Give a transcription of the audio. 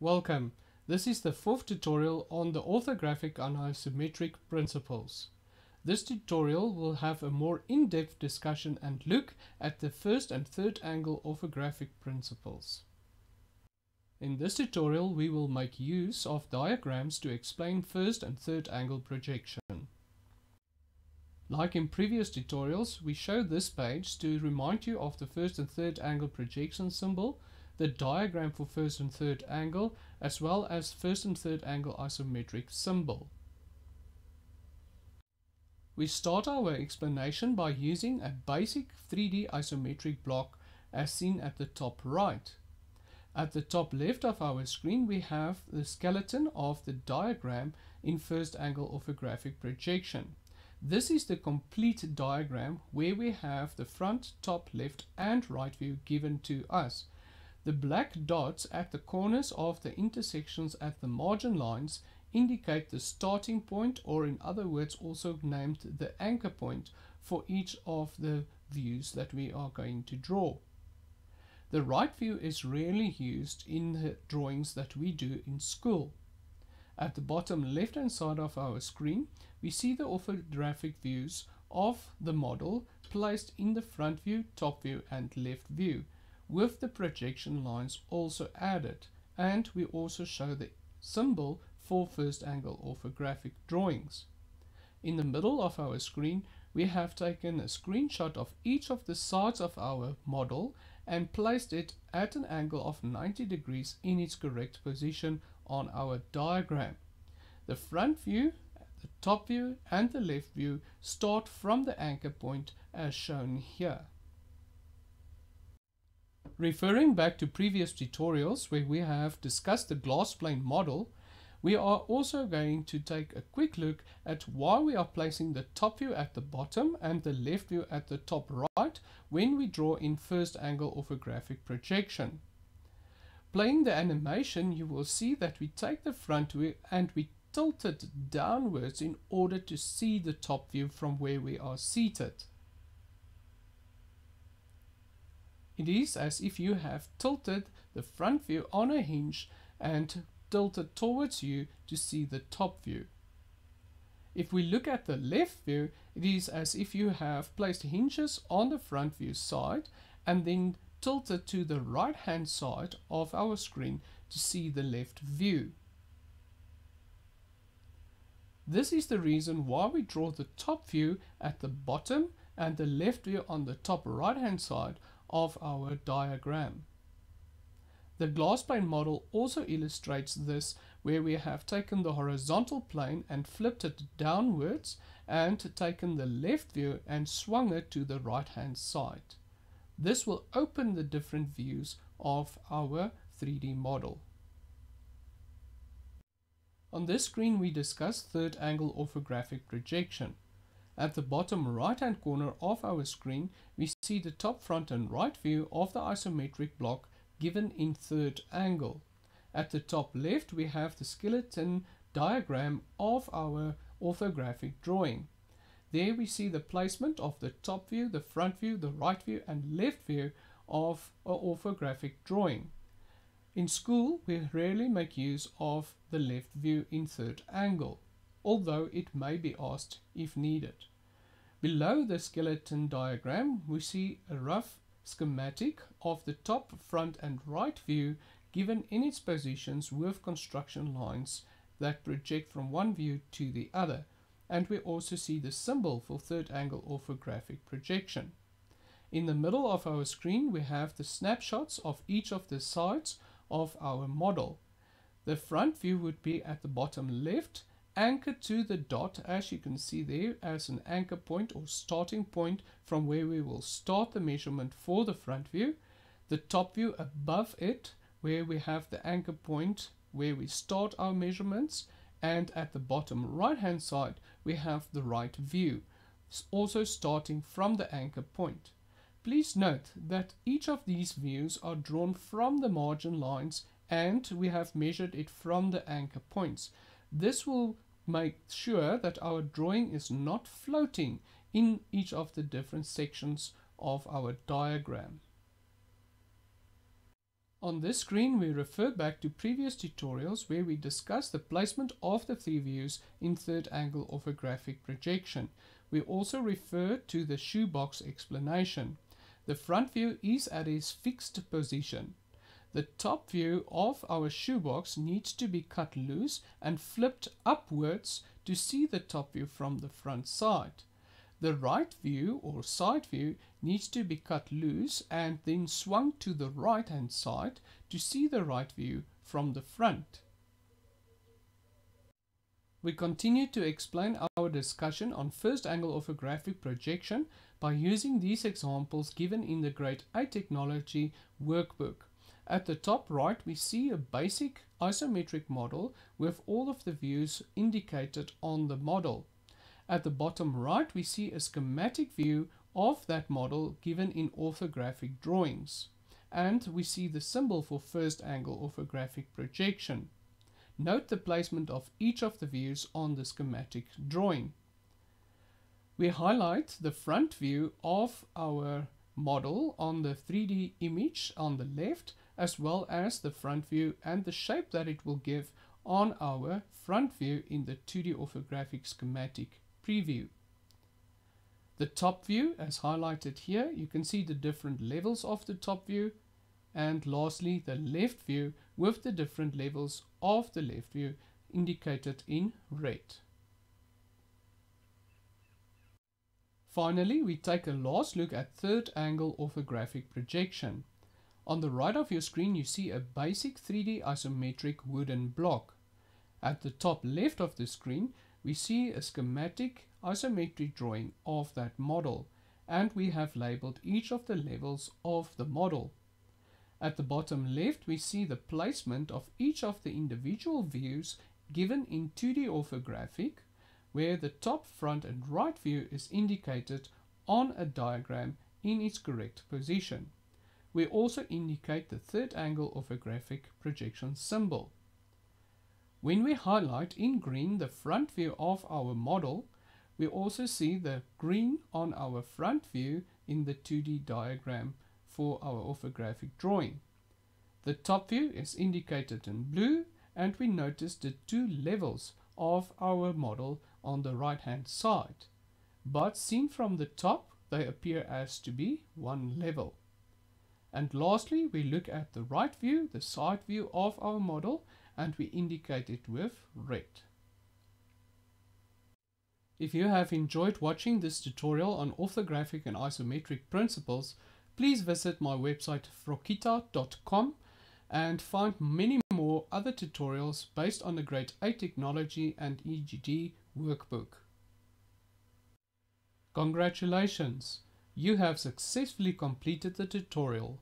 Welcome. This is the fourth tutorial on the orthographic and isometric principles. This tutorial will have a more in-depth discussion and look at the first and third angle orthographic principles. In this tutorial we will make use of diagrams to explain first and third angle projection. Like in previous tutorials, we show this page to remind you of the first and third angle projection symbol the diagram for first and third angle, as well as first and third angle isometric symbol. We start our explanation by using a basic 3D isometric block as seen at the top right. At the top left of our screen we have the skeleton of the diagram in first angle orthographic projection. This is the complete diagram where we have the front, top, left and right view given to us. The black dots at the corners of the intersections at the margin lines indicate the starting point or in other words also named the anchor point for each of the views that we are going to draw. The right view is rarely used in the drawings that we do in school. At the bottom left hand side of our screen we see the orthographic views of the model placed in the front view, top view and left view with the projection lines also added and we also show the symbol for first angle orthographic drawings. In the middle of our screen we have taken a screenshot of each of the sides of our model and placed it at an angle of 90 degrees in its correct position on our diagram. The front view, the top view and the left view start from the anchor point as shown here. Referring back to previous tutorials where we have discussed the glass plane model, we are also going to take a quick look at why we are placing the top view at the bottom and the left view at the top right when we draw in first angle orthographic projection. Playing the animation, you will see that we take the front view and we tilt it downwards in order to see the top view from where we are seated. It is as if you have tilted the front view on a hinge and tilted towards you to see the top view. If we look at the left view, it is as if you have placed hinges on the front view side and then tilted to the right hand side of our screen to see the left view. This is the reason why we draw the top view at the bottom and the left view on the top right hand side of our diagram. The glass plane model also illustrates this where we have taken the horizontal plane and flipped it downwards and taken the left view and swung it to the right hand side. This will open the different views of our 3D model. On this screen we discuss third angle orthographic projection. At the bottom right hand corner of our screen, we see the top front and right view of the isometric block given in third angle. At the top left, we have the skeleton diagram of our orthographic drawing. There we see the placement of the top view, the front view, the right view and left view of an orthographic drawing. In school, we rarely make use of the left view in third angle although it may be asked if needed. Below the skeleton diagram, we see a rough schematic of the top, front and right view given in its positions with construction lines that project from one view to the other. And we also see the symbol for third angle orthographic projection. In the middle of our screen, we have the snapshots of each of the sides of our model. The front view would be at the bottom left anchored to the dot as you can see there as an anchor point or starting point from where we will start the measurement for the front view. The top view above it where we have the anchor point where we start our measurements and at the bottom right hand side we have the right view also starting from the anchor point. Please note that each of these views are drawn from the margin lines and we have measured it from the anchor points. This will make sure that our drawing is not floating in each of the different sections of our diagram. On this screen, we refer back to previous tutorials where we discussed the placement of the three views in third angle orthographic projection. We also refer to the shoebox explanation. The front view is at its fixed position. The top view of our shoebox needs to be cut loose and flipped upwards to see the top view from the front side. The right view or side view needs to be cut loose and then swung to the right hand side to see the right view from the front. We continue to explain our discussion on first angle orthographic projection by using these examples given in the Grade 8 Technology workbook. At the top right, we see a basic isometric model with all of the views indicated on the model. At the bottom right, we see a schematic view of that model given in orthographic drawings. And we see the symbol for first angle orthographic projection. Note the placement of each of the views on the schematic drawing. We highlight the front view of our model on the 3D image on the left as well as the front view and the shape that it will give on our front view in the 2D orthographic schematic preview. The top view, as highlighted here, you can see the different levels of the top view. And lastly, the left view with the different levels of the left view indicated in red. Finally, we take a last look at third angle orthographic projection. On the right of your screen you see a basic 3D isometric wooden block. At the top left of the screen we see a schematic isometric drawing of that model and we have labeled each of the levels of the model. At the bottom left we see the placement of each of the individual views given in 2D orthographic where the top, front and right view is indicated on a diagram in its correct position. We also indicate the third angle orthographic projection symbol. When we highlight in green the front view of our model, we also see the green on our front view in the 2D diagram for our orthographic drawing. The top view is indicated in blue and we notice the two levels of our model on the right hand side. But seen from the top, they appear as to be one level. And lastly, we look at the right view, the side view of our model, and we indicate it with red. If you have enjoyed watching this tutorial on orthographic and isometric principles, please visit my website frokitta.com and find many more other tutorials based on the Grade 8 Technology and EGD workbook. Congratulations! You have successfully completed the tutorial.